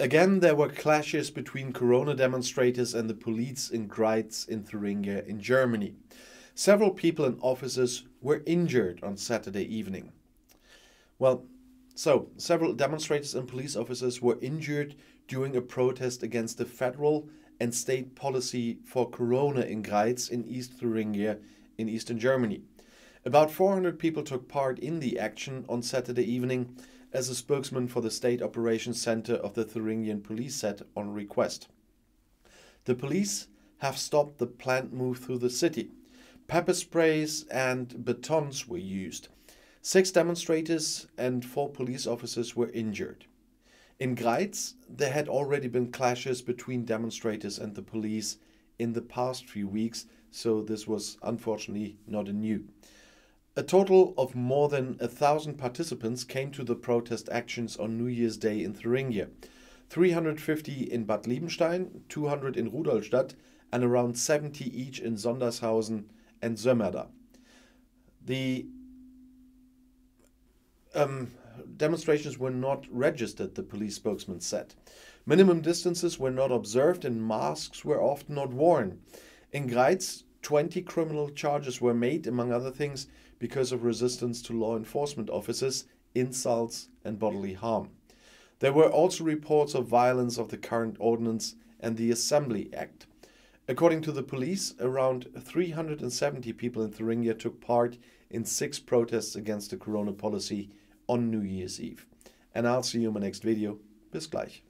Again, there were clashes between Corona demonstrators and the police in Greiz in Thuringia in Germany. Several people and officers were injured on Saturday evening. Well, so several demonstrators and police officers were injured during a protest against the federal and state policy for Corona in Greiz in East Thuringia in eastern Germany. About 400 people took part in the action on Saturday evening as a spokesman for the State Operations Center of the Thuringian Police said on request. The police have stopped the planned move through the city. Pepper sprays and batons were used. Six demonstrators and four police officers were injured. In Greiz, there had already been clashes between demonstrators and the police in the past few weeks, so this was unfortunately not a new. A total of more than a thousand participants came to the protest actions on New Year's Day in Thuringia. 350 in Bad Liebenstein, 200 in Rudolstadt, and around 70 each in Sondershausen and Sömmerda. The um, demonstrations were not registered, the police spokesman said. Minimum distances were not observed and masks were often not worn. In Greiz, 20 criminal charges were made, among other things, because of resistance to law enforcement officers, insults, and bodily harm. There were also reports of violence of the current ordinance and the Assembly Act. According to the police, around 370 people in Thuringia took part in six protests against the corona policy on New Year's Eve. And I'll see you in my next video. Bis gleich.